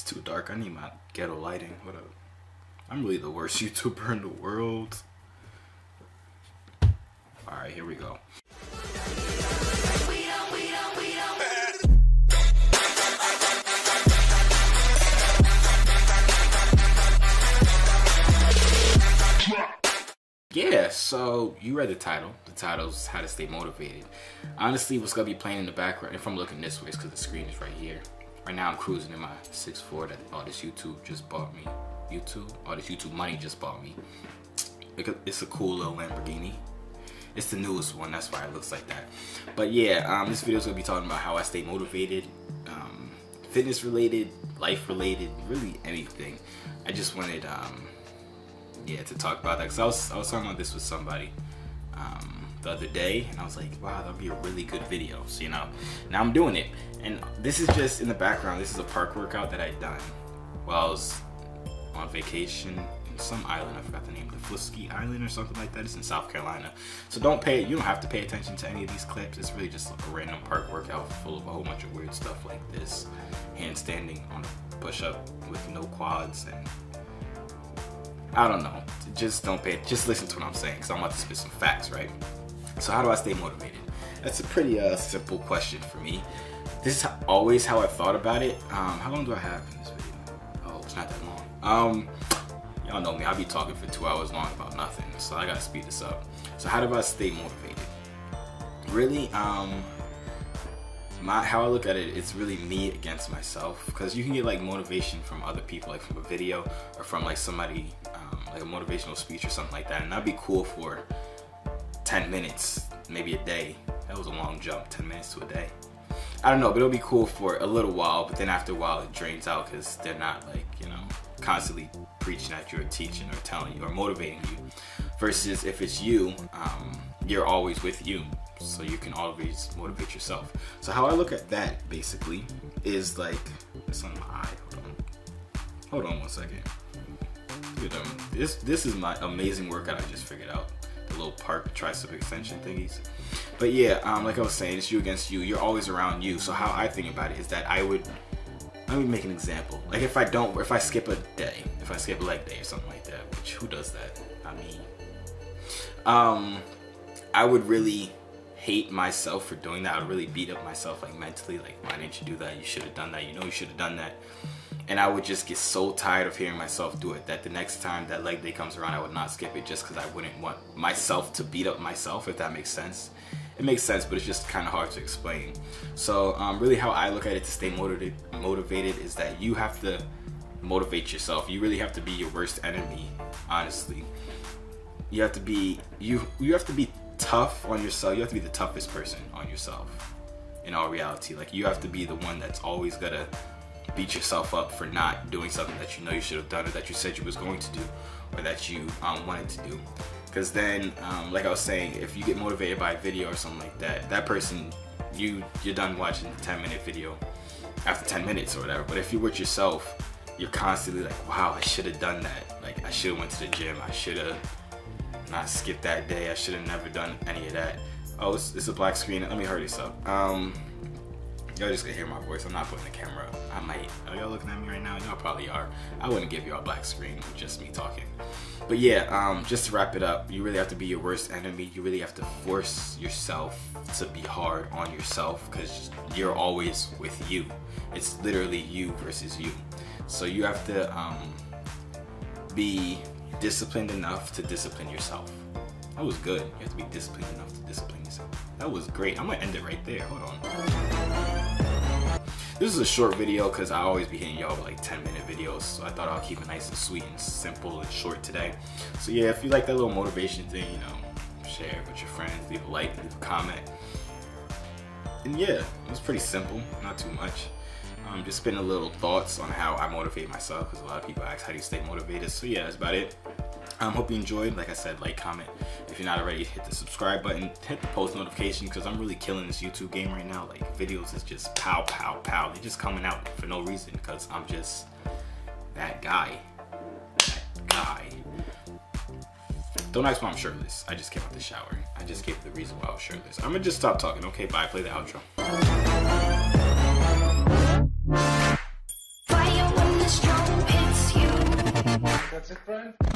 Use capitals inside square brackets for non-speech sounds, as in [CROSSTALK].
It's too dark. I need my ghetto lighting. What up? I'm really the worst [LAUGHS] YouTuber in the world. Alright, here we go. Yeah, so you read the title. The title's How to Stay Motivated. Honestly, what's gonna be playing in the background, if I'm looking this way, it's because the screen is right here. Right now, I'm cruising in my 6'4 that all this YouTube just bought me. YouTube? All this YouTube money just bought me. It's a cool little Lamborghini. It's the newest one, that's why it looks like that. But yeah, um, this video is gonna be talking about how I stay motivated, um, fitness related, life related, really anything. I just wanted, um, yeah, to talk about that because I was I was talking about this with somebody um, the other day, and I was like, wow, that'd be a really good video. So you know, now I'm doing it, and this is just in the background. This is a park workout that I done while I was on vacation in some island. I forgot the name, Daufuskie Island or something like that. It's in South Carolina. So don't pay. You don't have to pay attention to any of these clips. It's really just like a random park workout full of a whole bunch of weird stuff like this, handstanding on a push-up with no quads and I don't know. Just don't pay. Just listen to what I'm saying, because I'm about to spit some facts, right? So how do I stay motivated? That's a pretty uh, simple question for me. This is always how I thought about it. Um, how long do I have in this video? Oh, it's not that long. Um, y'all know me. I'll be talking for two hours long about nothing, so I gotta speed this up. So how do I stay motivated? Really, um, my how I look at it, it's really me against myself because you can get like motivation from other people, like from a video or from like somebody um, like a motivational speech or something like that, and that'd be cool for 10 minutes, maybe a day. That was a long jump, 10 minutes to a day. I don't know, but it'll be cool for a little while, but then after a while it drains out because they're not like, you know, constantly preaching at you or teaching or telling you or motivating you. Versus if it's you, um, you're always with you so you can always motivate yourself. So how I look at that basically is like it's on my eye. Hold on. Hold on one second. Dude, um, this this is my amazing workout I just figured out. Park tricep extension thingies. But yeah, um, like I was saying, it's you against you. You're always around you. So how I think about it is that I would let me make an example. Like if I don't, if I skip a day, if I skip leg day or something like that, which who does that? I mean, um, I would really hate myself for doing that. I would really beat up myself like mentally, like why didn't you do that? You should have done that. You know you should have done that. And I would just get so tired of hearing myself do it that the next time that leg day comes around, I would not skip it just because I wouldn't want myself to beat up myself, if that makes sense. It makes sense, but it's just kind of hard to explain. So um, really how I look at it to stay motivated, motivated is that you have to motivate yourself. You really have to be your worst enemy, honestly. You have to be you you have to be tough on yourself. You have to be the toughest person on yourself. In all reality, like you have to be the one that's always gonna beat yourself up for not doing something that you know you should have done or that you said you was going to do or that you um, wanted to do. Because then, um, like I was saying, if you get motivated by a video or something like that, that person, you you're done watching the 10 minute video after 10 minutes or whatever. But if you're with yourself, you're constantly like, wow, I should have done that. Like I should have went to the gym. I should have not skipped that day. I should have never done any of that. Oh, it's, it's, a black screen. Let me hurry this up. Um, y'all just gonna hear my voice. I'm not putting the camera up. I might. Are y'all looking at me right now? Y'all probably are. I wouldn't give y'all a black screen just me talking. But yeah, um, just to wrap it up, you really have to be your worst enemy. You really have to force yourself to be hard on yourself because you're always with you. It's literally you versus you. So you have to um, be disciplined enough to discipline yourself. That was good. You have to be disciplined enough to discipline yourself. That was great. I'm gonna end it right there. Hold on. This is a short video because I always be hitting y'all with like 10 minute videos. So I thought I'll keep it nice and sweet and simple and short today. So yeah, if you like that little motivation thing, you know, share it with your friends, leave a like, leave a comment. And yeah, it was pretty simple, not too much. Um, just spend a little thoughts on how I motivate myself because a lot of people ask how do you stay motivated. So yeah, that's about it. I um, hope you enjoyed. Like I said, like, comment. If you're not already, hit the subscribe button, hit the post notification because I'm really killing this YouTube game right now. Like videos is just pow, pow, pow. They're just coming out for no reason because I'm just that guy. That guy. Don't ask why I'm shirtless. I just came out the shower. I just gave the reason why I was shirtless. I'm gonna just stop talking. Okay, bye. Play the outro. That's it, Brian?